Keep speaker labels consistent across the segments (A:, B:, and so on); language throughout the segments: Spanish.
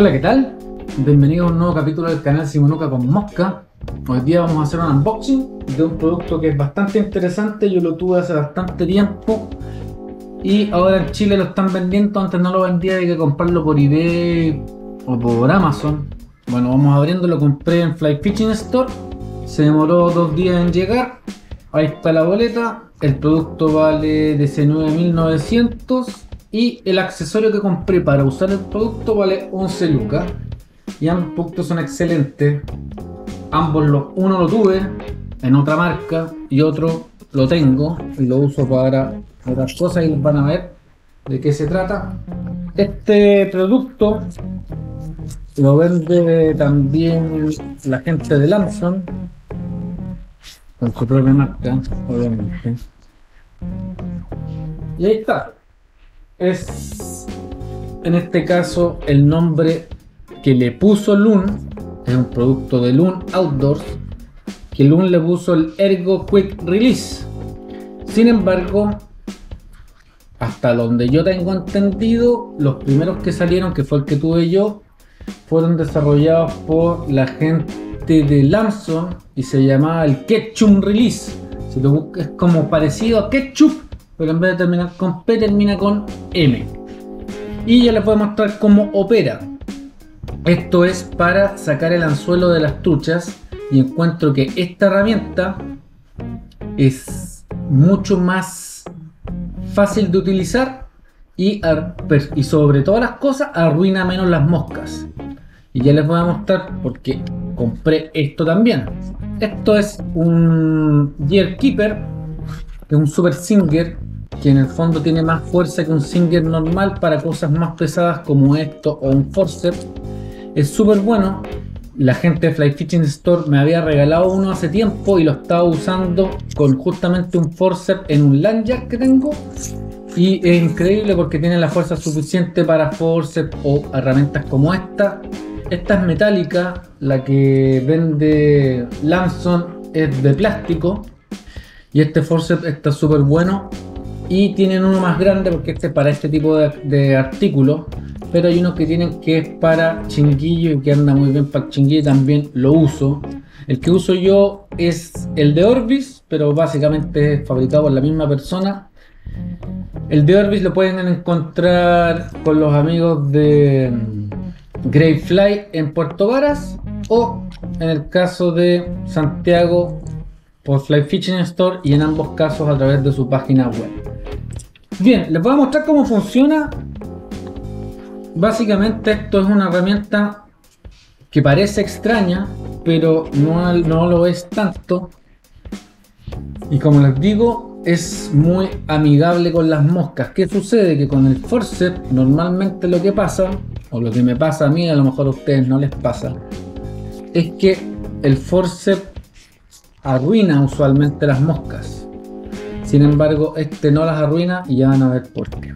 A: Hola, ¿qué tal? Bienvenido a un nuevo capítulo del canal Simonuca con Mosca. Hoy día vamos a hacer un unboxing de un producto que es bastante interesante. Yo lo tuve hace bastante tiempo y ahora en Chile lo están vendiendo. Antes no lo vendía, hay que comprarlo por eBay o por Amazon. Bueno, vamos abriendo. Lo compré en Fly Fishing Store. Se demoró dos días en llegar. Ahí está la boleta. El producto vale de 9.900 y el accesorio que compré para usar el producto vale 11 lucas. Y ambos productos son excelentes. Ambos, lo, uno lo tuve en otra marca y otro lo tengo y lo uso para otras cosas y van a ver de qué se trata. Este producto lo vende también la gente de Lamson con su propia marca, obviamente. Y ahí está es en este caso el nombre que le puso Loon, es un producto de Loon Outdoors, que Loon le puso el Ergo Quick Release. Sin embargo, hasta donde yo tengo entendido, los primeros que salieron, que fue el que tuve yo, fueron desarrollados por la gente de Lamson y se llamaba el Ketchup Release. Si lo es como parecido a Ketchup, pero en vez de terminar con P termina con M. Y ya les voy a mostrar cómo opera. Esto es para sacar el anzuelo de las truchas y encuentro que esta herramienta es mucho más fácil de utilizar y, y sobre todas las cosas arruina menos las moscas. Y ya les voy a mostrar porque compré esto también. Esto es un Gear Keeper, que es un Super Singer en el fondo tiene más fuerza que un Singer normal para cosas más pesadas como esto o un forceps. Es súper bueno. La gente de Fly Fishing Store me había regalado uno hace tiempo y lo estaba usando con justamente un forceps en un lanyard que tengo. Y es increíble porque tiene la fuerza suficiente para forceps o herramientas como esta. Esta es metálica, la que vende Lamson es de plástico. Y este forceps está súper bueno y tienen uno más grande porque este es para este tipo de, artículos pero hay uno que tienen que es para chinguillo y que anda muy bien para chinguillo también lo uso el que uso yo es el de Orbis pero básicamente es fabricado por la misma persona el de Orbis lo pueden encontrar con los amigos de mm, Fly en Puerto Varas o en el caso de Santiago por Fly Fishing Store y en ambos casos a través de su página web. Bien, les voy a mostrar cómo funciona. Básicamente esto es una herramienta que parece extraña, pero no, no lo es tanto. Y como les digo, es muy amigable con las moscas. ¿Qué sucede? Que con el forceps normalmente lo que pasa, o lo que me pasa a mí, a lo mejor a ustedes no les pasa, es que el forceps arruina usualmente las moscas. Sin embargo, este no las arruina y ya van a ver por qué.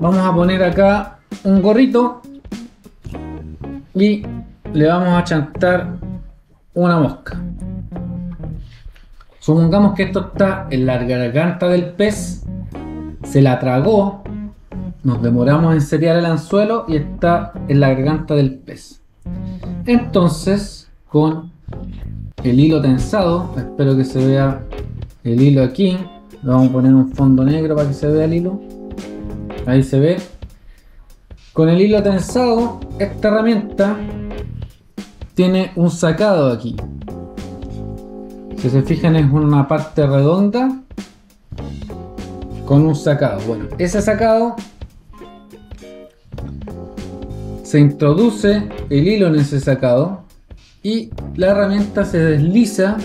A: Vamos a poner acá un gorrito y le vamos a chantar una mosca. Supongamos que esto está en la garganta del pez, se la tragó, nos demoramos en setear el anzuelo y está en la garganta del pez. Entonces, con el hilo tensado, espero que se vea el hilo aquí. Le vamos a poner un fondo negro para que se vea el hilo. Ahí se ve. Con el hilo tensado, esta herramienta tiene un sacado aquí. Si se fijan es una parte redonda con un sacado. Bueno, ese sacado se introduce el hilo en ese sacado y la herramienta se desliza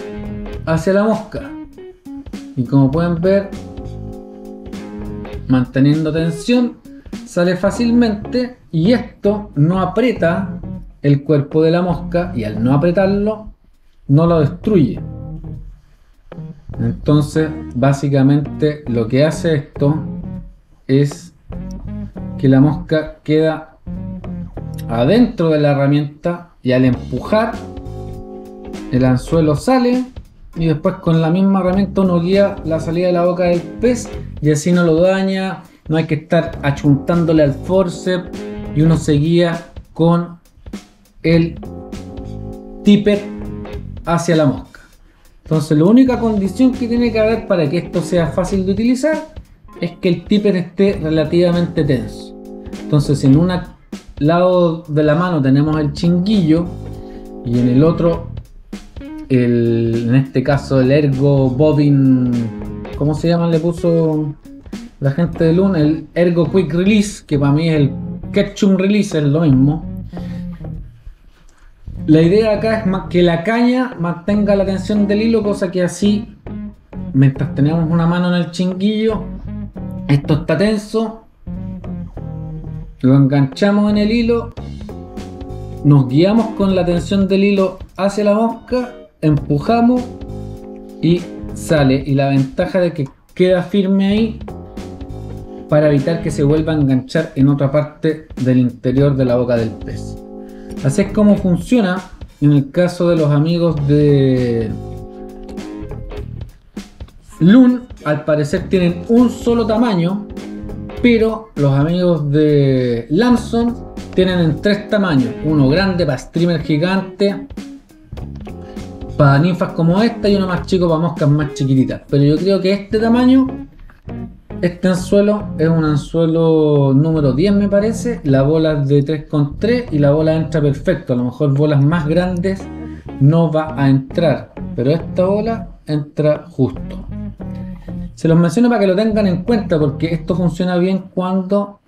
A: hacia la mosca y como pueden ver manteniendo tensión sale fácilmente y esto no aprieta el cuerpo de la mosca y al no apretarlo no lo destruye. Entonces básicamente lo que hace esto es que la mosca queda adentro de la herramienta y al empujar el anzuelo sale y después con la misma herramienta uno guía la salida de la boca del pez y así no lo daña, no hay que estar achuntándole al forceps y uno seguía con el tipper hacia la mosca. Entonces la única condición que tiene que haber para que esto sea fácil de utilizar es que el tipper esté relativamente tenso. Entonces en un lado de la mano tenemos el chinguillo y en el otro en este caso el ergo bobbin ¿cómo se llama? le puso la gente de Luna el ergo quick release que para mí es el ketchum release es lo mismo la idea acá es que la caña mantenga la tensión del hilo, cosa que así, mientras tenemos una mano en el chinguillo, esto está tenso, lo enganchamos en el hilo, nos guiamos con la tensión del hilo hacia la mosca, empujamos y sale. Y la ventaja de que queda firme ahí para evitar que se vuelva a enganchar en otra parte del interior de la boca del pez. Así es como funciona en el caso de los amigos de Loon. Al parecer tienen un solo tamaño, pero los amigos de Lanson tienen en tres tamaños. Uno grande para streamer gigante, para ninfas como esta y uno más chico para moscas más chiquititas. Pero yo creo que este tamaño este anzuelo es un anzuelo número 10 me parece. La bola es de 3,3 y la bola entra perfecto. A lo mejor bolas más grandes no va a entrar. Pero esta bola entra justo. Se los menciono para que lo tengan en cuenta porque esto funciona bien cuando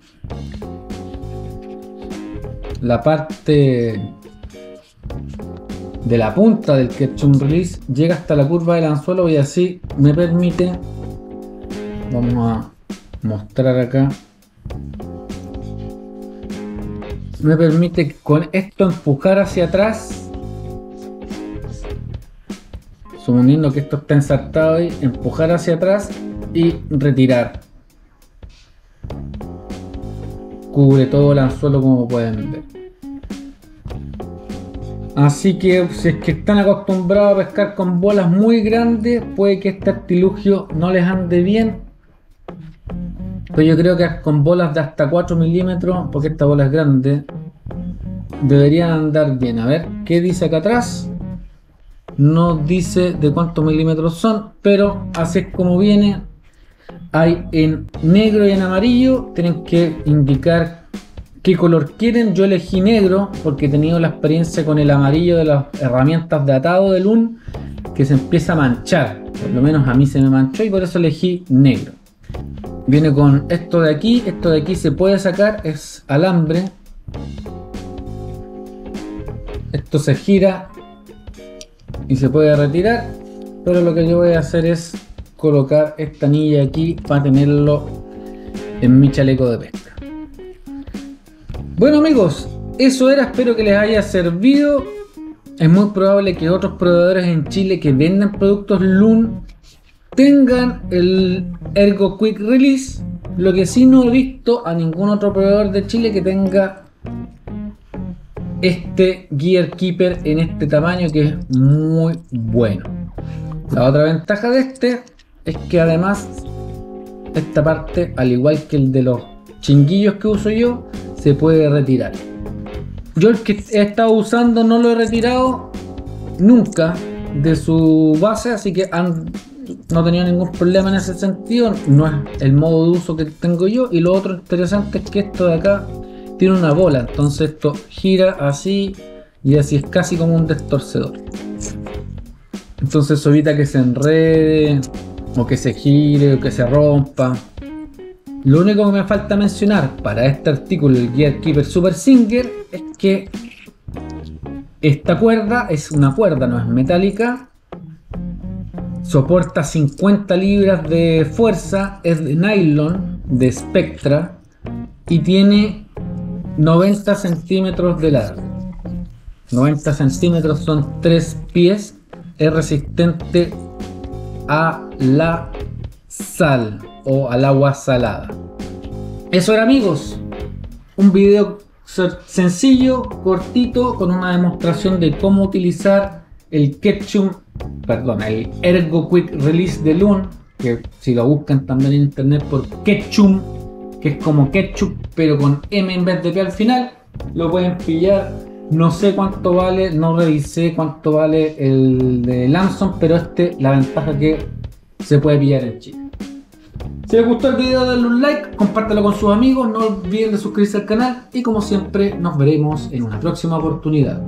A: la parte de la punta del ketchup release llega hasta la curva del anzuelo y así me permite vamos a mostrar acá me permite con esto empujar hacia atrás suponiendo que esto está ensartado ahí empujar hacia atrás y retirar. Cubre todo el anzuelo como pueden ver Así que si es que están acostumbrados a pescar con bolas muy grandes, puede que este artilugio no les ande bien pero yo creo que con bolas de hasta 4 milímetros, porque esta bola es grande, deberían andar bien. A ver, ¿qué dice acá atrás? No dice de cuántos milímetros son, pero así es como viene. Hay en negro y en amarillo. Tienen que indicar qué color quieren. Yo elegí negro porque he tenido la experiencia con el amarillo de las herramientas de atado del UN que se empieza a manchar. Por lo menos a mí se me manchó y por eso elegí negro. Viene con esto de aquí, esto de aquí se puede sacar, es alambre. Esto se gira y se puede retirar, pero lo que yo voy a hacer es colocar esta anilla aquí para tenerlo en mi chaleco de pesca. Bueno amigos, eso era, espero que les haya servido. Es muy probable que otros proveedores en Chile que vendan productos Loon tengan el Ergo Quick Release. Lo que sí no he visto a ningún otro proveedor de Chile que tenga este Gear Keeper en este tamaño que es muy bueno. La otra ventaja de este es que además esta parte, al igual que el de los chinguillos que uso yo, se puede retirar. Yo el que he estado usando no lo he retirado nunca de su base, así que no tenía ningún problema en ese sentido. No es el modo de uso que tengo yo. Y lo otro interesante es que esto de acá tiene una bola. Entonces esto gira así y así es casi como un destorcedor. Entonces evita que se enrede o que se gire o que se rompa. Lo único que me falta mencionar para este artículo, el Gear Keeper Super Singer, es que esta cuerda es una cuerda, no es metálica, soporta 50 libras de fuerza, es de nylon, de Spectra y tiene 90 centímetros de largo. 90 centímetros son 3 pies, es resistente a la sal o al agua salada. Eso era amigos, un video sencillo, cortito, con una demostración de cómo utilizar el ketchup perdón, el Ergo Quick Release de Loon, que si lo buscan también en internet por Ketchum, que es como ketchup, pero con M en vez de P al final. Lo pueden pillar. No sé cuánto vale, no revisé cuánto vale el de Lanson, pero este, la ventaja que se puede pillar en Chile. Si les gustó el video, denle un like, compártelo con sus amigos, no olviden de suscribirse al canal y como siempre nos veremos en una próxima oportunidad.